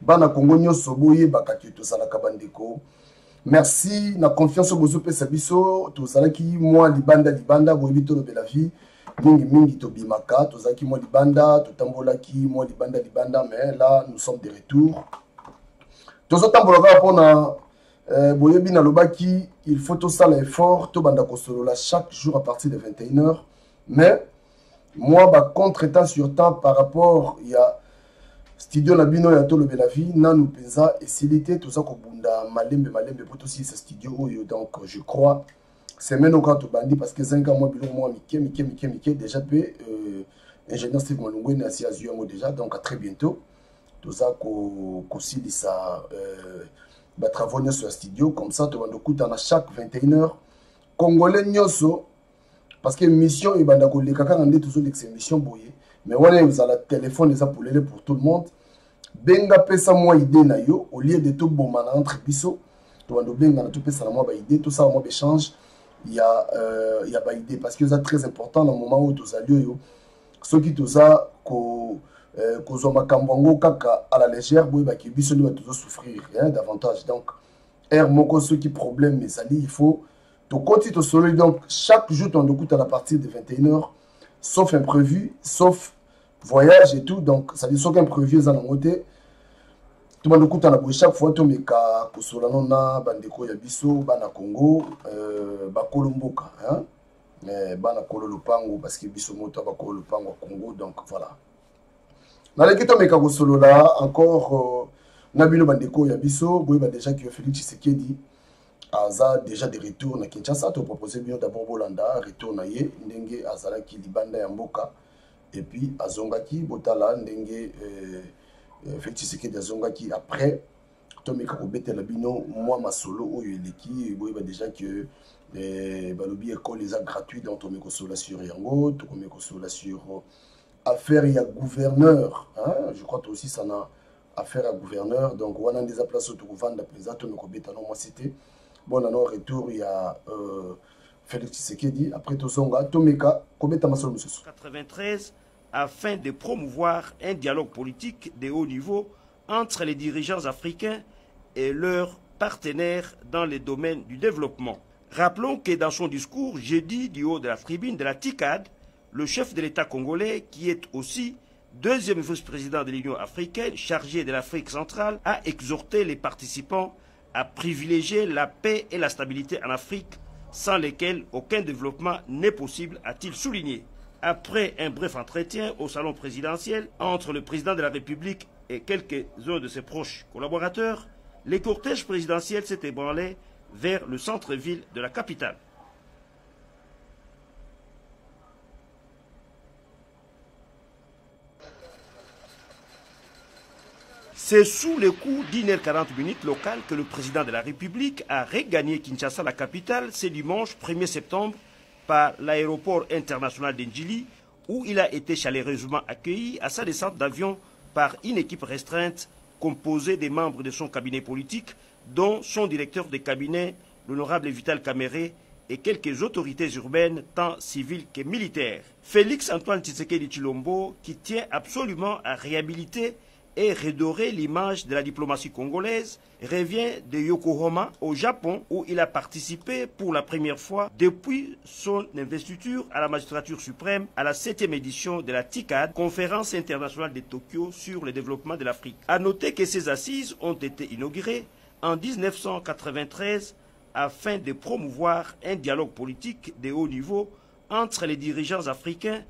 bana congo nyonso boyebaka ke tozalaka bandeko merci na confiance oyo bozopesa biso tozalaki mwa libanda libanda boyebi tolobela vie mingi mingi tobimaka tozalaki mwa libanda totambolaki mwa libanda libanda mais là nous sommes de retour tozotambola kaka mpona euh, boyebi nalobaki il faut tosala effort tobanda kosolola chaque jour à partir de 21 heures mais mwa ba contretemps sur temps par rapport ya studio na bino ya tolobela vie nanu mpenza esili te toza kobunda malembe malembe mpo tosilisa studio oyo donc je crois semaine oyo kaka tobandi parce que ezangi kaka mwa biloko mwa mike mike mike mike déjà mpe euh, ingénieur steve malongweni asi azwi yango déjà donc à très bientôt toza kosilisa ko euh, batravaux nyonso ya studio comme ça tobanda okutana chaque 21 heures congolais nyonso parce que mission ebanda koleka kaka nde tozolekisa mission boye mais wana ezala telefone eza polele pour tout le monde benga pesa mwa idée na yo au lieu de tobomana entre biso tobanda obengana topesana mwa baidée tosala mwa baechange ya, euh, ya baidée parce que eza très important na moment oyo tozali oyo soki toza ko euh, kozwa makambo yango kaka à la légère boyebaki biso nde bato tozosouffrir davantage donc aire moko soki problème ezali il faut tokoti tosololi donc chaque jour tondo kutana à partir de 21 heures sauf imprévu sauf voyage et tout donc ça dit soki imprévu eza nango te tobanda okutana boye chaque fois tomeka kosolano na bandeko ya biso bana congo euh, bakolo mboka hein? mais bana kolo lopango parce que biso moto ya bakolo lopango ya congo donc voilà naleki tomeka kosolola encore euh, na bino bandeko ya biso boyeba déjà que felix tshisekedi aza déjà de retour na kinshasa topropose bino d'abord bolanda retour na ye ndenge azalaki libanda ya mboka epuis azongaki botala ndenge euh, euh, felix tshisekedi azongaki après tomeka kobetela bino mwa masolo oyo eleki boyeba déjà que euh, balobi ekole eza gratuit donc tokomi kosola sur yango tokomi kosola sur affaire ya gouverneur hein? je crois tosisana affaire à gouverneur donc on wana a des place de tokovanda mpenza to nokobetana moi cité bon un retour ya euh, félix tshisekedi après tosonga tomeka kobeta masolo mosusu 93 afin de promouvoir un dialogue politique de haut niveau entre les dirigeants africains et leurs partenaires dans les domaines du développement. Rappelons que dans son discours jeudi du haut de la tribune de la TICAD, le chef de l'État congolais, qui est aussi deuxième vice-président de l'Union africaine chargé de l'Afrique centrale, a exhorté les participants à privilégier la paix et la stabilité en Afrique, sans lesquelles aucun développement n'est possible, a-t-il souligné. Après un bref entretien au salon présidentiel entre le président de la République et quelques-uns de ses proches collaborateurs, les cortèges présidentiels s'étaient branlés vers le centre-ville de la capitale. C'est sous le coup d'une heure 40 minutes locale que le président de la République a regagné Kinshasa, la capitale, ce dimanche 1er septembre par l'aéroport international d'Enjili, où il a été chaleureusement accueilli à sa descente d'avion par une équipe restreinte composée des membres de son cabinet politique, dont son directeur de cabinet, l'honorable Vital Caméré, et quelques autorités urbaines, tant civiles que militaires. Félix Antoine Tshisekedi Chilombo, qui tient absolument à réhabiliter et redorer l'image de la diplomatie congolaise revient de Yokohama au Japon où il a participé pour la première fois depuis son investiture à la magistrature suprême à la 7e édition de la TICAD, conférence internationale de Tokyo sur le développement de l'Afrique. A noter que ces assises ont été inaugurées en 1993 afin de promouvoir un dialogue politique de haut niveau entre les dirigeants africains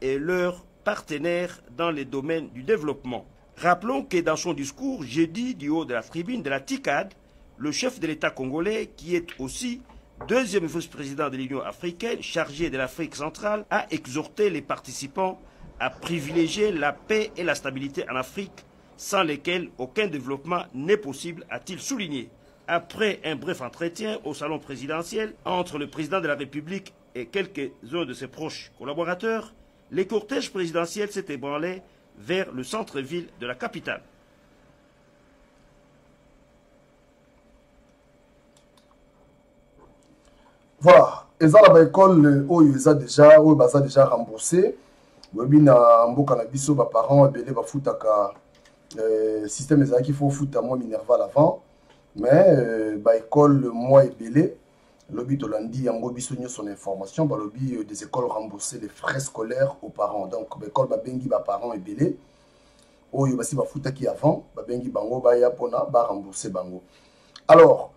et leurs partenaires dans les domaines du développement. Rappelons que dans son discours, jeudi, du haut de la tribune de la TICAD, le chef de l'État congolais, qui est aussi deuxième vice-président de l'Union africaine chargé de l'Afrique centrale, a exhorté les participants à privilégier la paix et la stabilité en Afrique, sans lesquelles aucun développement n'est possible, a-t-il souligné. Après un bref entretien au salon présidentiel entre le président de la République et quelques-uns de ses proches collaborateurs, les cortèges présidentiels s'étaient vers le centre-ville de la capitale. voilà eza na baekole oyo eza deja oyo baza deja rembourse oyebi na mboka na biso baparent ebele bafutaka euh, système ezalaki fo ofuta mwa minerval avant mais euh, baekole mwa ebele lobi tolandi yango biso nyonso na information balobi euh, des écoles rembourse les frais scolaires aux parents donc baekole babengi baparent ebele oyo basi bafutaki avant babengi bango baya mpona barembourse bango alors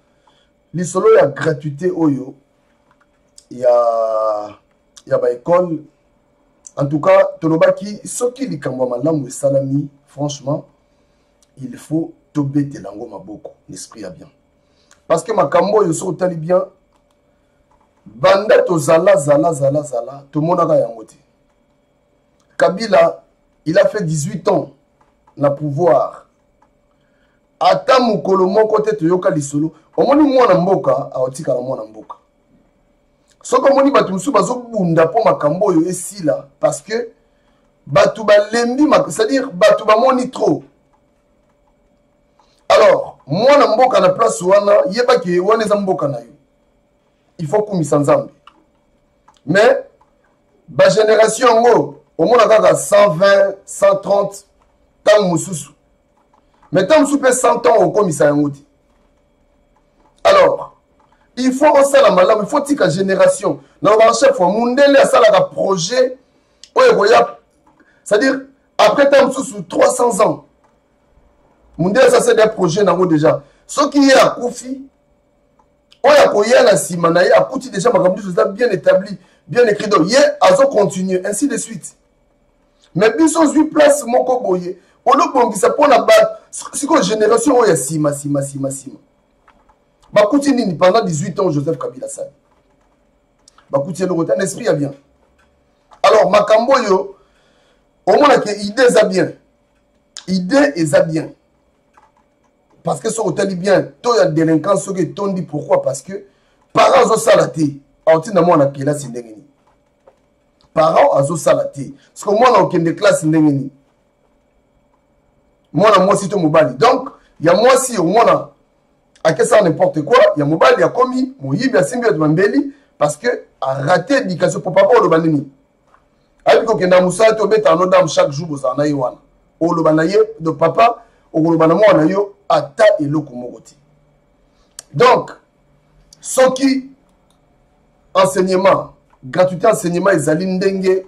lisolo ya gratuité oyo ya ya ba école en tout cas tolobaki soki likambo ya malamu esalami franchement il faut tobetela yango maboko l'esprit ya bien parce que makambo oyo soki otali bien banda tozala zala zala zala tomonaka yango te kabila il a fait 18 ans na pouvoir ata mokolo moko te toyoka lisolo omoni mwana mboka aotikala mwana mboka soki omoni bato mosusu bazobunda mpo makambo oyo esila parce que bato balembi c'est-à-dire bato bamoni trop alors mwana mboka na place wana yebaki wana eza mboka na yo il faut kumisa nzambe mais bagénération yango omona kaka 120 130 ntango mosusu mais ntango mosusu mpe 100 ans okomisa yango te alors il faut osala malamu il faut tika génération nalobaka chaque fois mundele asalaka projet oyo ekoya c'est-à-dire après ntango mosusu 300 ans mundele asasede projet nango déjà soki ye akufi oyo akoya na nsima na ye akuti deja makambo nyonso eza bien établi bien écrit donc ye azocontinue ainsi de suite mais biso ozwi place moko boye olobongisa mpo na bato sikoyo génération oyo ya nsima nsima nsima nsima bakuti nini pendant 18 ans joseph kabila asali bakuti eloko te na esprit ya bien alors makambo oyo omonake idée eza bien idée eza bien parce que soki otali bien to ya délinquance soki etondi pourquoi parce que parent azosala te aotinda mwana kelasi ndenge nini parent azosala te siko mwana okende classe ndenge nini mwana mwasi to mobali donc ya mwasi omona akesaka n'importe quoi ya mobali akomi moyibi asimbi bato bambeli parce que arate éducation po papa oloba nini ayebi kokenda mosala te obeta no dame chaque jour bozala na ye wana oloba na ye de papa okoloba na mwana na yo ata eloko moko te donc soki enseignement gratuité enseignement ezali ndenge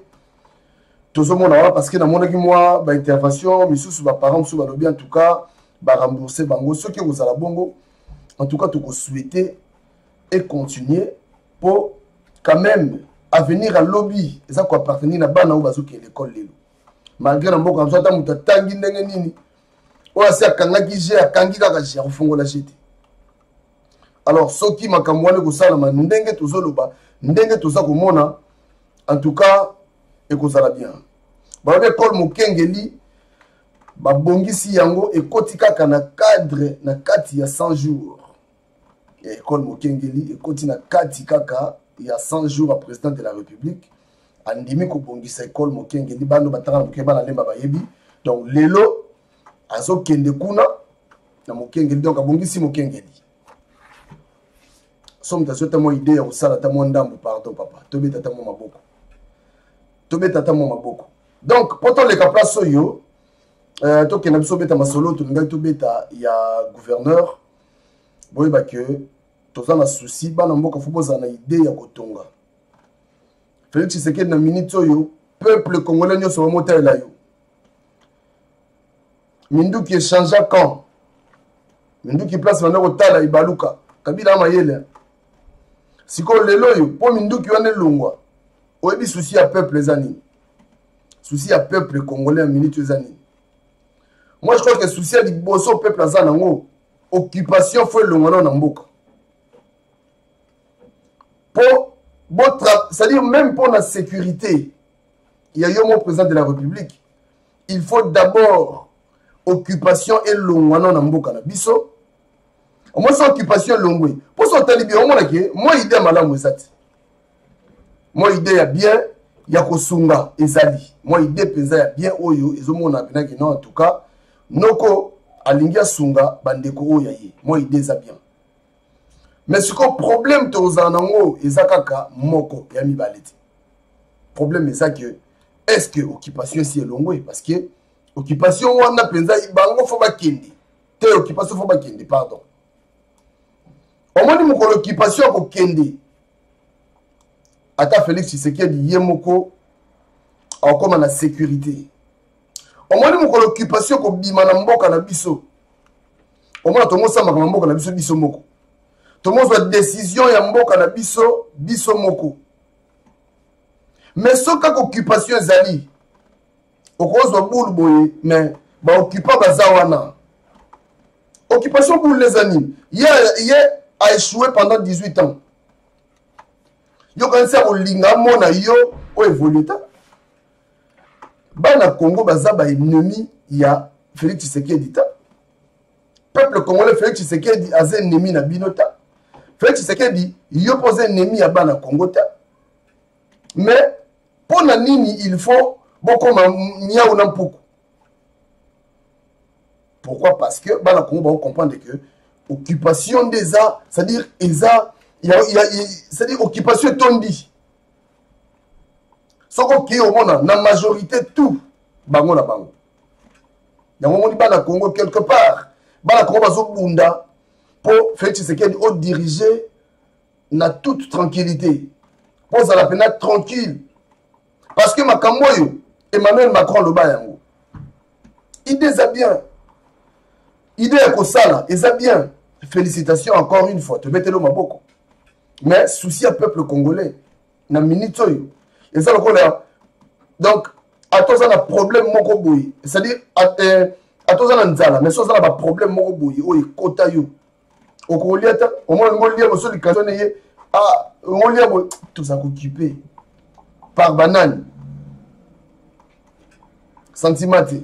tozomona wana parce que namonaki mwa baintervention misusu baparent mosusu balobi en tout cas barembourse bango soki ekozala bongo en tout cas tokosouhaite et continuer pour quand même avenir à lobby eza ko appartenir na bana oyo bazokende l'école lelo malgré na mboka nazo ata moto atangi ndenge nini oyo asi akangaki je akangi kaka je akofongola je te alors soki makambo wana ekosalama ndenge tozoloba ndenge toza komona en tout cas ekozala bien balobi ekole mokengeli babongisi yango ekoti kaka na cadre na kati ya 100 jours ya ekole mokengeli ekoti na kati kaka ya 100 jours ya président de la république andimi kobongisa ekole mokengeli bano batanga na mokengeli bana lemba bayebi donc lelo azokende kuna na mokengeli donc abongisi mokengeli soki tazwi ata mwa idee ya kosala ata mwa ndambo pardon papa tobeta ata mwa maboko tobeta ata mwa maboko donc mpo toleka place oyo euh, tokenda biso obeta masolo tolingaki tobeta ya gouverneur boyeba ke toza na souci bana mboka fo bozala na idee ya kotonga felix tshisekedi na minute oyo peuple congolais nyonso bamotalela yo minduki echangea camp minduki place banda kotala ebaluka kabila ya mayele sikoyo lelo oyo mpo minduki wana elongwa oyebi susi ya peuple eza nini susi ya peuple congolais ya minute eza nini moi je crois que souci ya liboso peuple aza nango occupation fo elongwa nao na mboka mpo c'est-à-dire même mpo na sécurité ya yo mo président de la république il faut d'abord occupation elongwa nao na mboka na biso omosi occupation elongwe mposo otali bia omonaki moi idea malamu eza te mwa idee ya bien ya kosunga ezali mwa idee mpenza ya bien oyo ezomona mpena kino en tout cas noko alingi asunga bandeko oyo ya ye mwa idee eza bien me sikoyo problème tokozala nango eza kaka moko ya mibale te problème eza ke est ce que occupation esi elongwe parce que occupation wana mpenza bango fo bakende te occupation fo bakende pardon omoni mokolo occupation akokende ata félix tshisekedi ye moko akokoma na sécurité omoni mokolo occupation ekobima na mboka na biso omona tongosambaka na mboka na biso biso moko tomozwa desizio ya mboka na biso biso moko mais soki kaka occupation ezali okozwa boule boye mais baoccupant baza wana occupation boule eza nini ye, ye a échoué pendant 18 ans yokanisi akolinga amona yo oyo evolue ta bana congo baza baennemi ya félix tshisekedi ta peuple congolais félix tshisekedi aza ennemi na bino ta félix tshisekedi yo mpo oza ennemi ya bana congo ta mais mpo na nini il faut bokoma nyau na mpuku pourquoi parce que bana kongo baocomprendre que occupation nde eza c'est-à-dire eza c'est-à-dire occupation etondi soki okei omona na majorité tout bango na bango yango omoni bana congo quelque part bana congo bazobunda mpo félix tshisekedi odirige na toute tranquillité mpo ozala mpena tranquille parce que makambo oyo emmanuel macron aloba yango idée eza bien idée ya kosala eza bien félicitation encore une fois tobeteli yo maboko mais souci ya peuple congolais na minute oyo eza lokola donc ata oza na problème moko boye c'est-à-dire ata oza na nzala mais so oza na baproblème moko boye oyo ekota yo okolia ta omona ngo lia boso likation ne ye ah ngo lia bo toza kokipe par banani sentiment te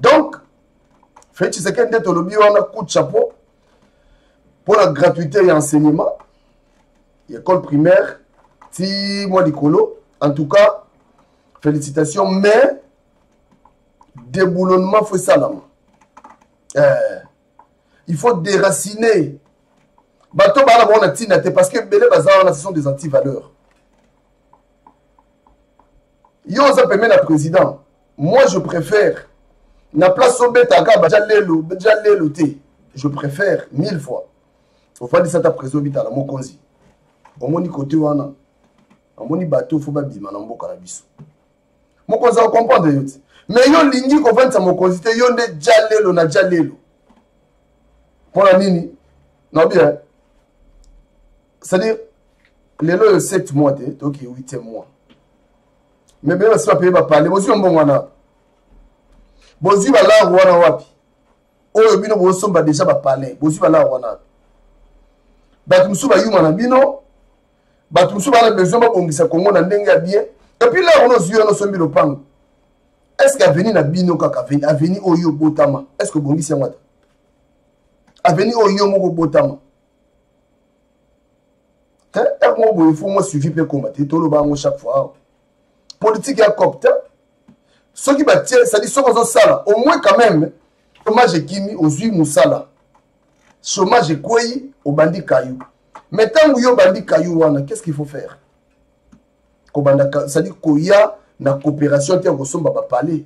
donc fei tshisekedi nde tolobi wana coup de chapeau mpo na gratuité ya enseignement ya école primaire ti mwa likolo en tout cas félicitations mais déboulonnement fo esalama eh. il faut déraciner bato bana bango na ntina te parce que ebele baza wana ce sont des antivaleurs yo oza peme na président moi je préfère na place obetaka baja lelo baja lelo te je préfère mille fois ofandisa ata président obitala mokonzi omoni kote wana amoni bato fo babima na mboka na biso mokonzi akokomprendre yo te me yo olingi kovandisa mokonzi te yo nde jalelo na jalelo mpo na nini naobi eh? c'est-à-dire lelo oyo 7 mois te toki 8 mois me beye basi bapeye bapale bozwi yo mbongo wana bozwi balaru wana wapi oyo bino bosomba deja bapale bozwi balaru wana wapi bato mosusu bayuma na bino bato mosusu baa na besoin babongisa congo na ndenge ya bien epuis lere ono ozwi wana osombi lopango est ce que aveni na bino kaka aveni aveni oyo obotama est ce que obongisi yango ata aveni oyo yo moko obotama te ntango moko boye fo mwa suivi mpe ekoma te toloba yango chaque fois awa politike ya cop te soki batie sadi soki ozosala omoi quand même omage ekimi ozwi mosala chômage ekwei obandi kayu mais ntango yo obandi kayu wana qu'est ce qu'il faut faire kobanda cestadire koya na coopération te ya kosomba bapale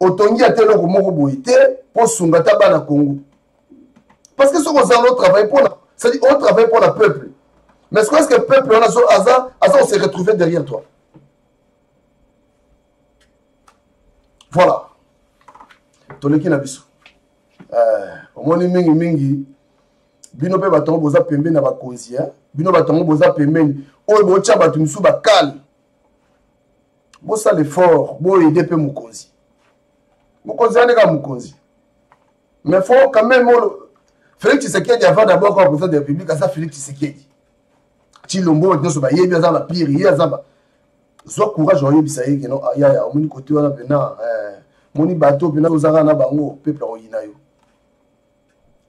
otongi ata eloko moko boye te mpo osunga ata bana congo parce que soki ozala otravaille mpona cestadire otravaille mpona peuple mais ce que peuple wana aza aza ose retrouver derrière toi voilà toleki na biso eh, omoni mingi mingi bino mpe bato yango boza pembeni na bakonzi eh? bino bato yango boza pembeni oyo botya bato mosusu bakale bosala effort boyede mpe mokonzi mokonzi ane kaka mokonzi mais fo quand même olo félix tshisekedi avant d'abord kaka président de république aza félix tshisekedi cilombo bato nyonso bayebi aza bapire ye aza zwa courage oyebisa ye keno ah, yaya omoni kote wana mpena eh, moni bato mpena ozaka na bango peuple akoyina yo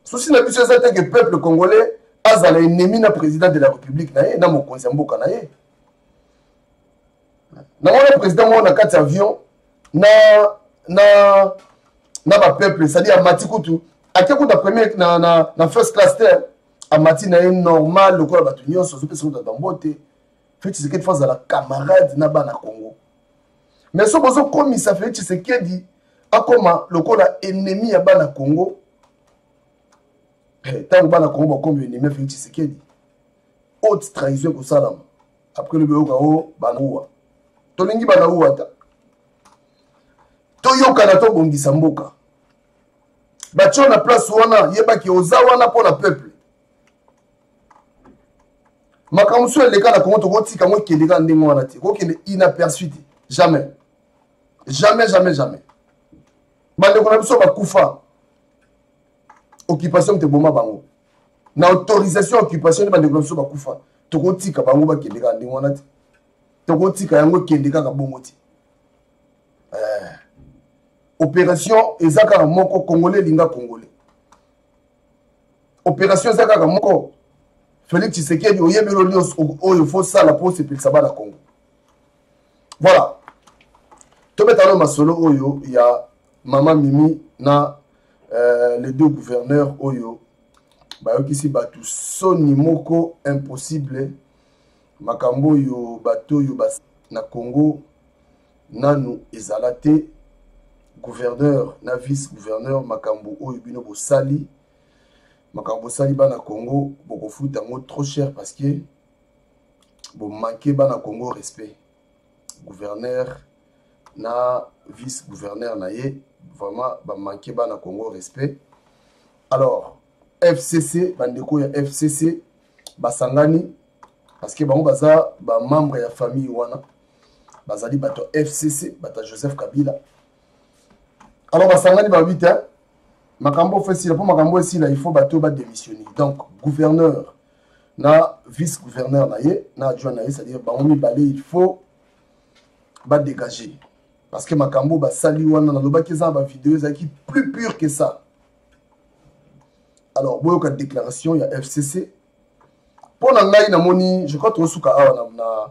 susi na biso eza te ke peuple congolais azala ennemi na président de la république na ye na mokonzi ya mboka na ye namona président moko na kati avion na na na bapeuple cestadire amati kutu ake kuta premier na, na, na first class te amati na ye normal lokola bato nyonso azopesa kutu na bango te Félix Tshisekedi faut azala camarade na bana Congo mais soki bozokomisa Félix Tshisekedi akoma lokola ennemi ya bana Congo ntango eh, bana Congo bakomi ennemi ya Félix Tshisekedi haute trahison ekosalama après lobi oyoka o oh, banauwa tolingi banauwa ata toyokana tobongisa mboka batyo na place wana yebaki oza wana mpo na peuple makambo mosusu eleka na congo tokotika yango ekende kaka ndenge wana te kokende inaperçu te jamais jamais jamais jamais bandeko na biso bakufa occupation moto eboma bango na autorisation occupation nde bandeko na biso bakufa tokotika bango bakende kaka ndenge wana te tokotika yango ekende kaka bongo te eh. opération eza kaka moko congolais elinga congolais operation eza kaka moko félix tshisekedi oyebelo nyonso oyo fosala mpo osepelisa bana congo voilà tobetano masolo oyo ya mama mimi na euh, les deux gouverneurs oyo bayokisi bato soni moko impossible makambo oyo bato oyo na congo nanu ezala te gouverneur na vice gouverneur makambo oyo bino bosali makambo bosali bana congo bokofuta yango trop cher parce que bomanke bana congo respect gouverneur na vice gouverneur na ye vraiment bamanke bana congo respect alors fcc bandeko ya fcc basangani parce que bango baza bamembre ya famille wana bazali bato ya fcc bato ya joseph kabila alors basangani balobi te makambo ofa esila mpo makambo esila il faut bato badémissionne donc gouverneur na vice gouverneur na ye na adjoint na ye c'est-à-dire bango mibale il faut badégage parce que makambo basali wana nalobaki eza na bavideo ezalaki plus pure que ça alors boyoka déclaration ya fcc mpo na ngai namoni je crois tokosuka awa na, na,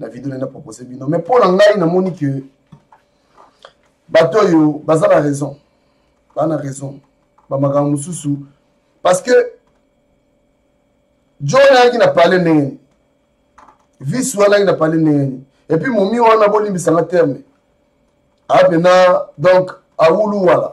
na video nde napropose bino mais mpo na ngai namoni ke bato oyo baza na raison baa na raison bamakambo mosusu parce que john ayaki na pale ndenge nini visi wana ayaki na pale ndenge nini epuis momi wana bolimbisanga terme ape na donc awulu wala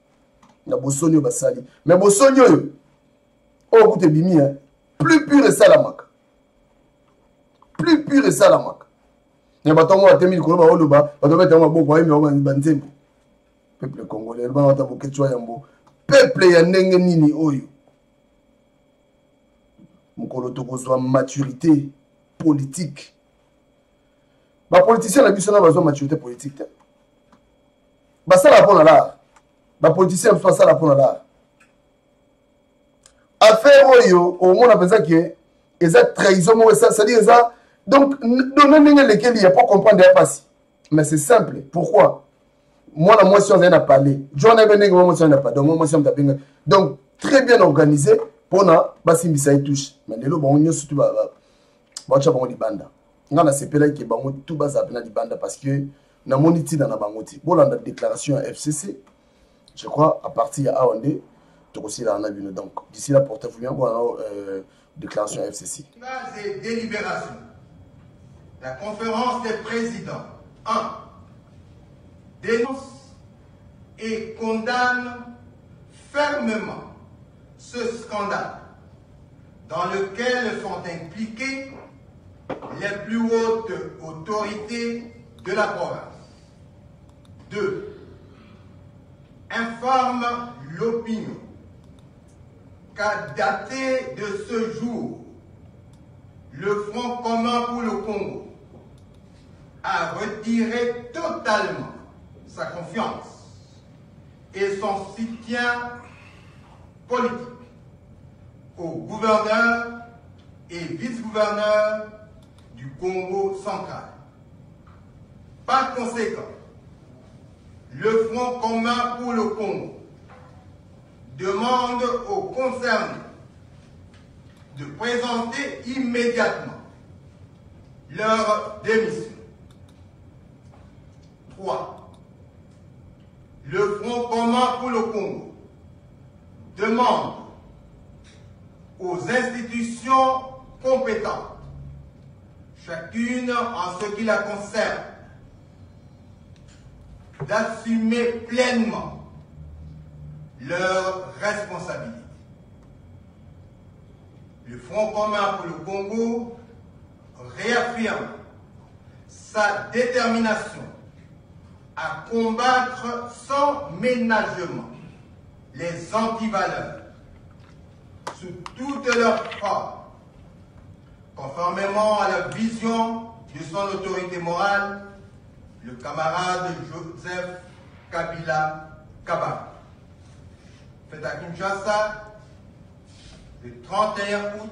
na bosoni oyo basali me bosoni oyo oyo kuta ebimi ya plus pure esalamaka plus pure esalamaka me bato yango batemi likolo baoloba bato bete yango maboko ayemi yango banzembo peuple congolais elobaka ata boketswa yambo peuple ya ndenge nini oyo mokolo tokozwa maturité politique bapoliticien na biso na bazwa maturité politique te basala mpo na lar bapolitisien biso basala mpo na lar affaire oyo omona mpenza ke eza trahison moko c'est-à-dire eza donc dona ndenge elekeli ya po comprendre ya mpasi mais c'est simple pourquoi mwana mwasi oyo azali na palais john ayebe ndenge mwa mwasi azali na palais donc mwa mwasi yango abenga donc très bien organisé mpona basimbisa ye touche mais lelo bango nyonso tu batya bango libanda ngai nasepelaki ke bango tu baza mpe na libanda parce que namoni ntina na bango te bolanda déclaration ya fcc je crois à partir ya awa nde tokosilana na bino donc d'ici la porte vous yango wana euh, déclaration ya fcc et délibération la conférence des présidents 1 dénonce et condamne fermement ce scandale dans lequel sont impliquées les plus hautes autorités de la province. Deux, Informe l'opinion qu'à dater de ce jour, le Front commun pour le Congo a retiré totalement sa confiance et son soutien politique au gouverneur et vice-gouverneur du Congo central. Par conséquent, le Front commun pour le Congo demande aux concernés de présenter immédiatement leur démission. 3. Le Front commun pour le Congo demande aux institutions compétentes, chacune en ce qui la concerne, d'assumer pleinement leurs responsabilités. Le Front commun pour le Congo réaffirme sa détermination à combattre sans ménagement les antivaleurs sous toutes leurs formes, conformément à la vision de son autorité morale, le camarade Joseph Kabila Kaba. Fait à Kinshasa le 31 août